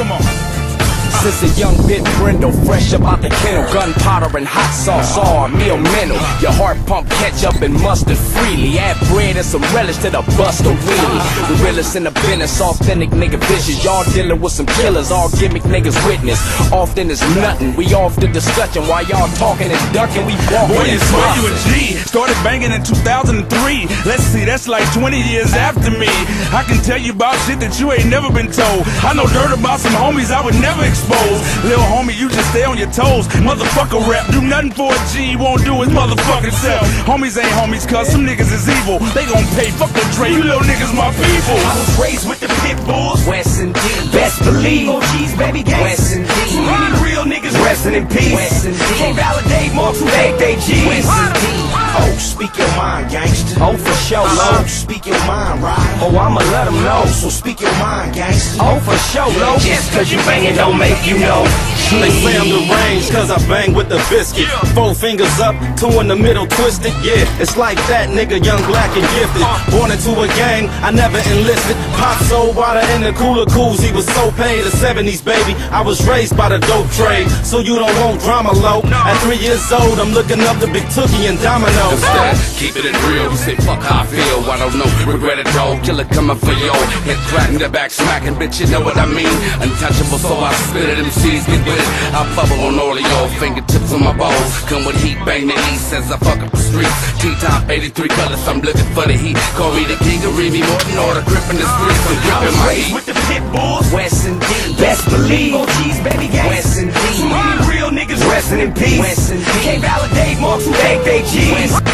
Since a young bit brindle, fresh up out the kennel, gunpowder and hot sauce, all meal mental. Your heart pump ketchup and mustard freely. Add bread and some relish to the buster wheelie. The realest in the business, authentic nigga vicious. Y'all dealing with some killers, all gimmick niggas witness. Often it's nothing, we off the discussion while y'all talking and ducking. We walking Boy, you you a. G. Started banging in 2003. Let's see, that's like 20 years after me. I can tell you about shit that you ain't never been told. I know dirt about some homies I would never expose. Little homie, you just stay on your toes. Motherfucker rap, do nothing for a G, won't do his motherfucking self. Homies ain't homies, cuz some niggas is evil. They gon' pay, fuck the Dre, you little niggas my people. I was raised with the pit bulls. West indeed, best believe. OGs, baby gang. West indeed. Too many real niggas resting in peace. West indeed. Can't validate marks who fake they G's. West indeed. Oh, speak your mind, gangster. Oh, for sure, Oh, low. speak your mind, right? Oh, I'ma let let 'em know. So speak your mind, gangster. Oh, for sure, low. Just cause you banging don't make you know. They say I'm deranged cause I bang with the biscuit. Four fingers up, two in the middle twisted. Yeah, it's like that nigga, young, black, and gifted. Uh. Born into a gang, I never enlisted. Pop sold water in the cooler cools. He was so paid. The 70s, baby. I was raised by the dope trade. So you don't want drama low. At three years old, I'm looking up to Big Tookie and Domino. Instead, keep it in real. You say fuck how I feel. I don't know. Regret it all. Killer coming for yo. Head cracking the back smacking, bitch. You know what I mean? Untouchable, so I spit it. MCs get with it. I bubble on all of y'all. Fingertips on my balls. Come with heat, bang the east as I fuck up the streets. T-top 83 colors. I'm looking for the heat. Call me the king of Remy Martin or the grip in the streets. I'm gripping my heat. with the pit bulls. West indeed, best believe. OGs, baby gang. West Too indeed. many real niggas resting in peace. West indeed. Validate marks who fake they G's.